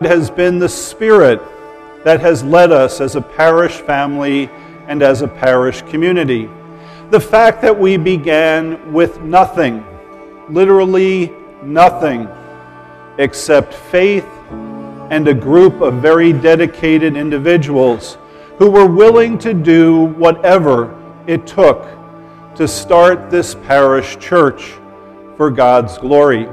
It has been the Spirit that has led us as a parish family and as a parish community. The fact that we began with nothing, literally nothing, except faith and a group of very dedicated individuals who were willing to do whatever it took to start this parish church for God's glory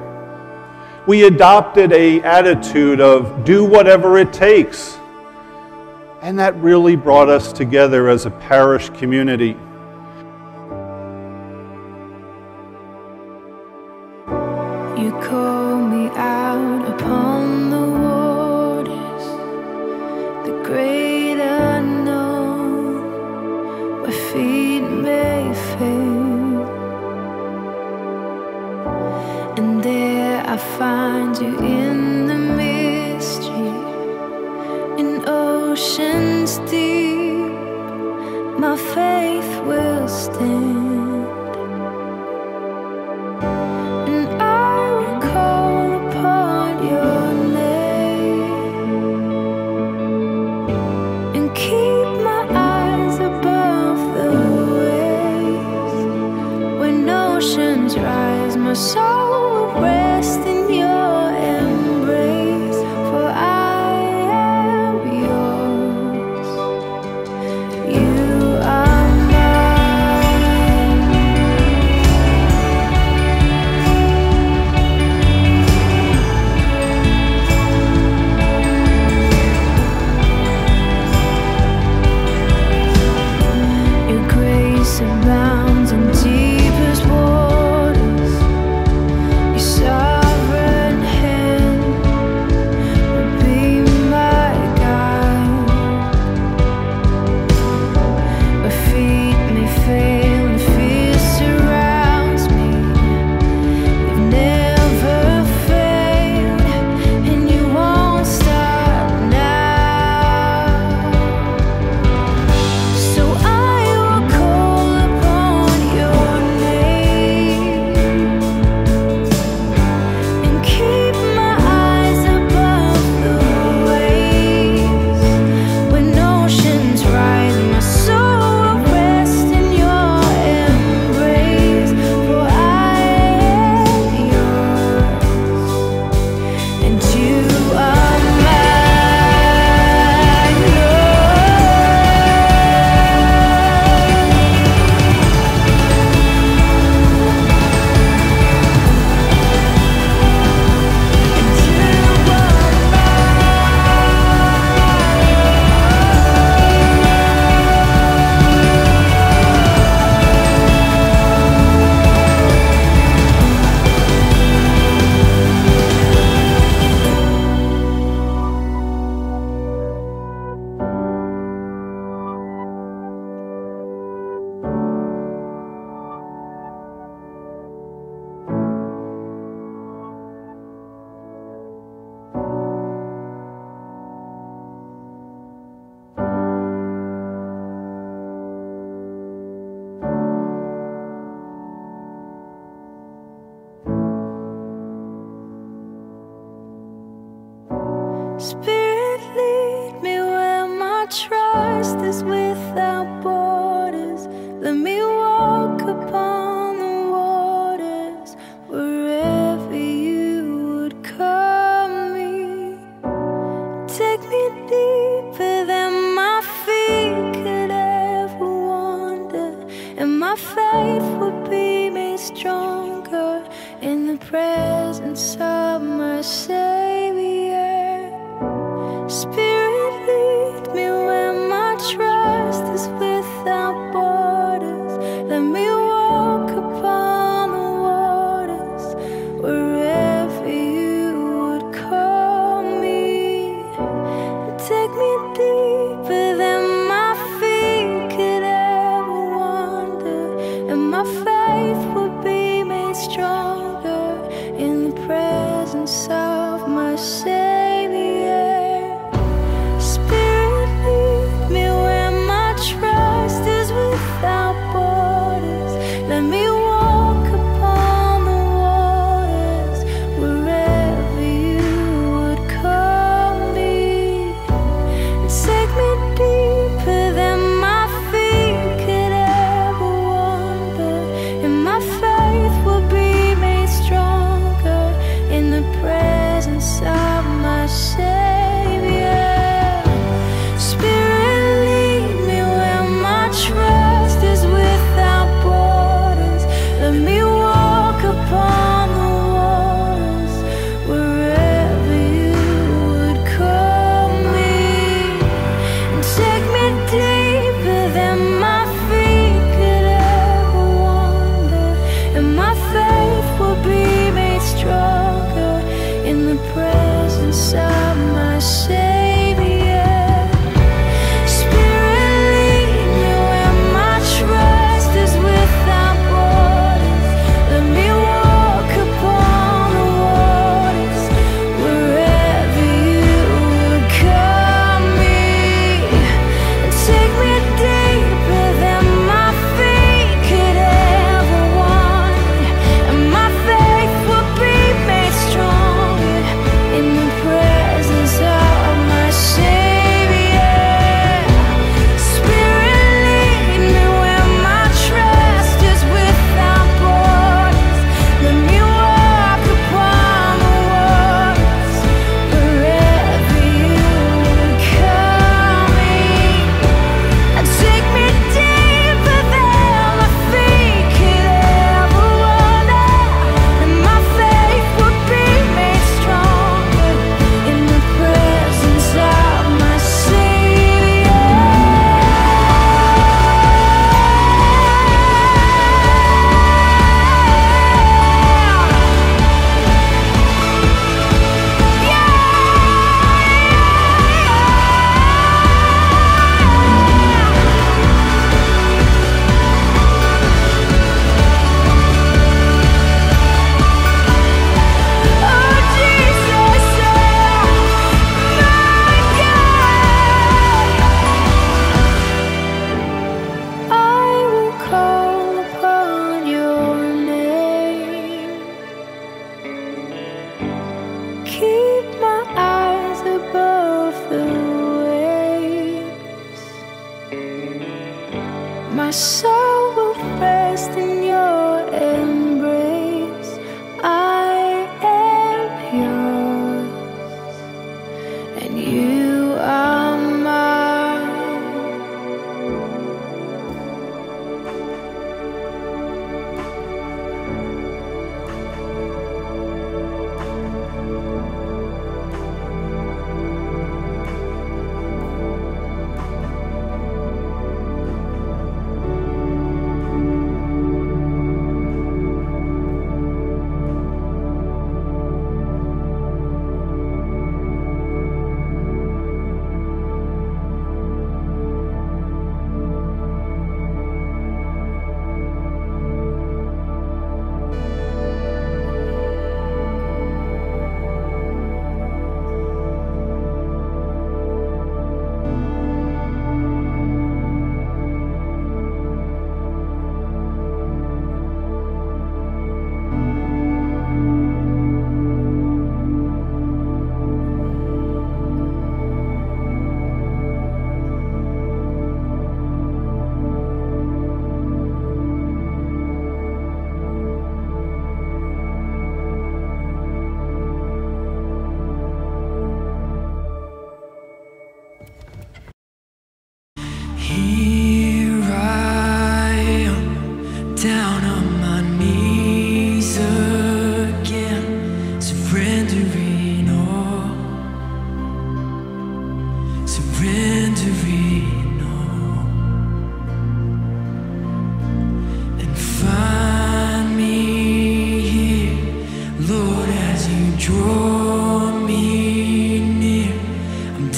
we adopted a attitude of do whatever it takes. And that really brought us together as a parish community. Speak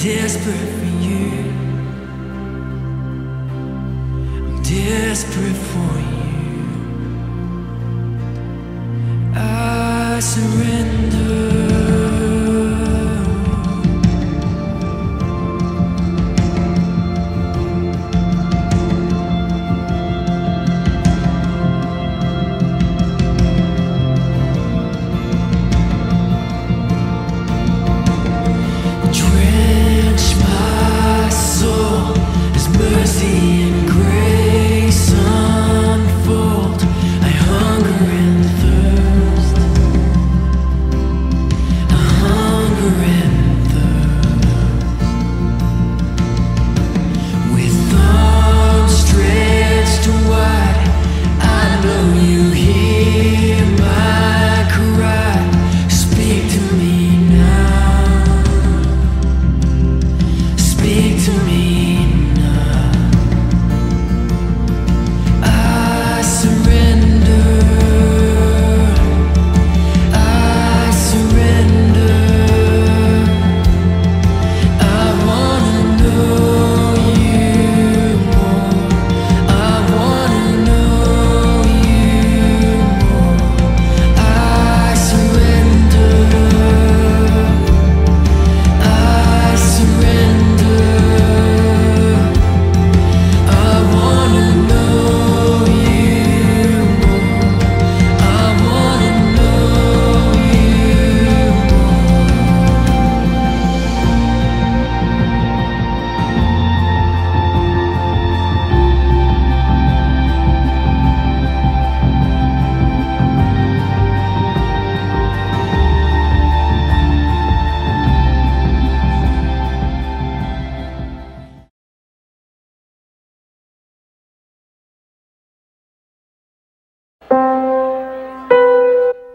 desperate for you. I'm desperate for you. I surrender.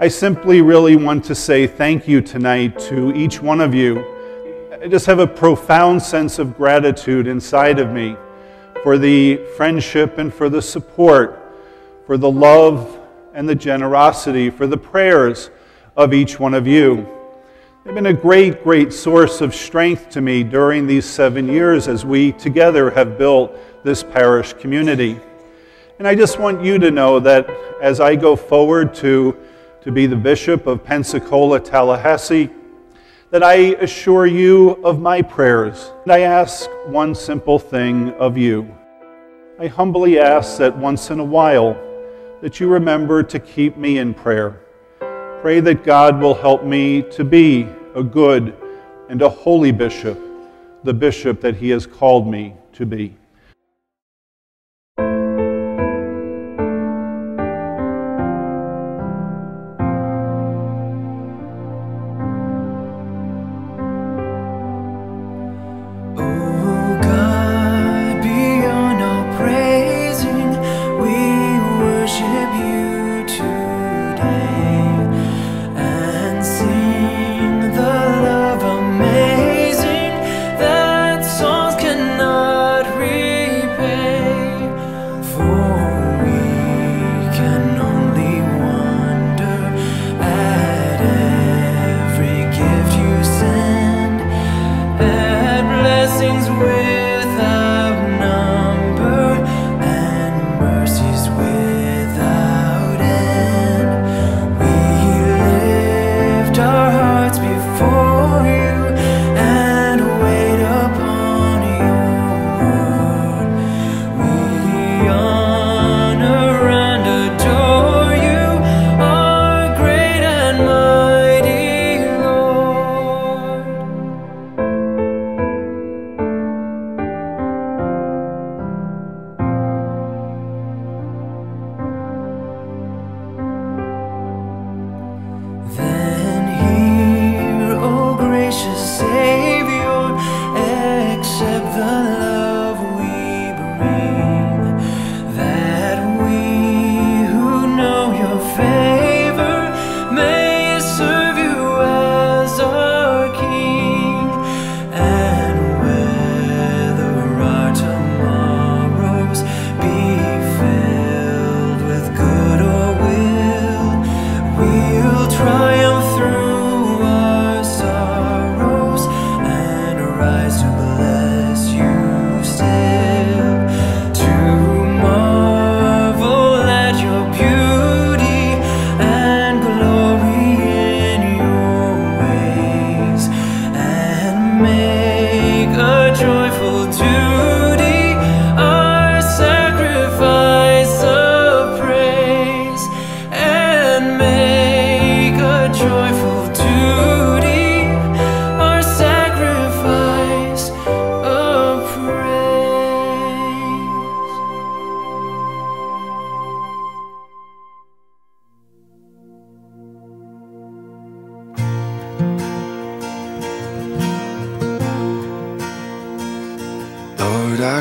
I simply really want to say thank you tonight to each one of you. I just have a profound sense of gratitude inside of me for the friendship and for the support, for the love and the generosity, for the prayers of each one of you. They've been a great, great source of strength to me during these seven years as we together have built this parish community. And I just want you to know that as I go forward to, to be the Bishop of Pensacola, Tallahassee, that I assure you of my prayers. And I ask one simple thing of you. I humbly ask that once in a while that you remember to keep me in prayer. Pray that God will help me to be a good and a holy bishop, the bishop that he has called me to be.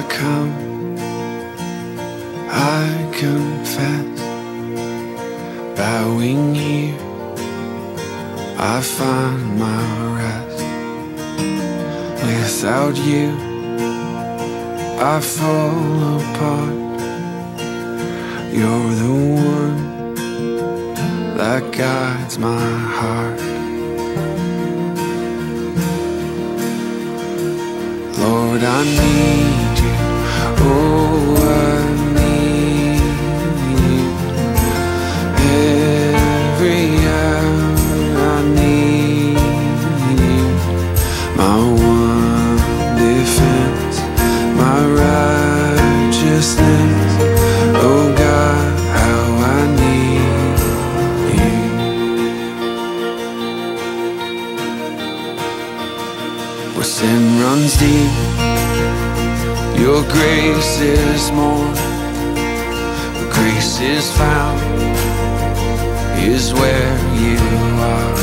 come, I confess. Bowing here, I find my rest. Without you, I fall apart. You're the one that guides my heart. Lord, I need forward grace more. Grace is found, is where you are.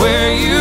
Where you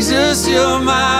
Jesus, you're my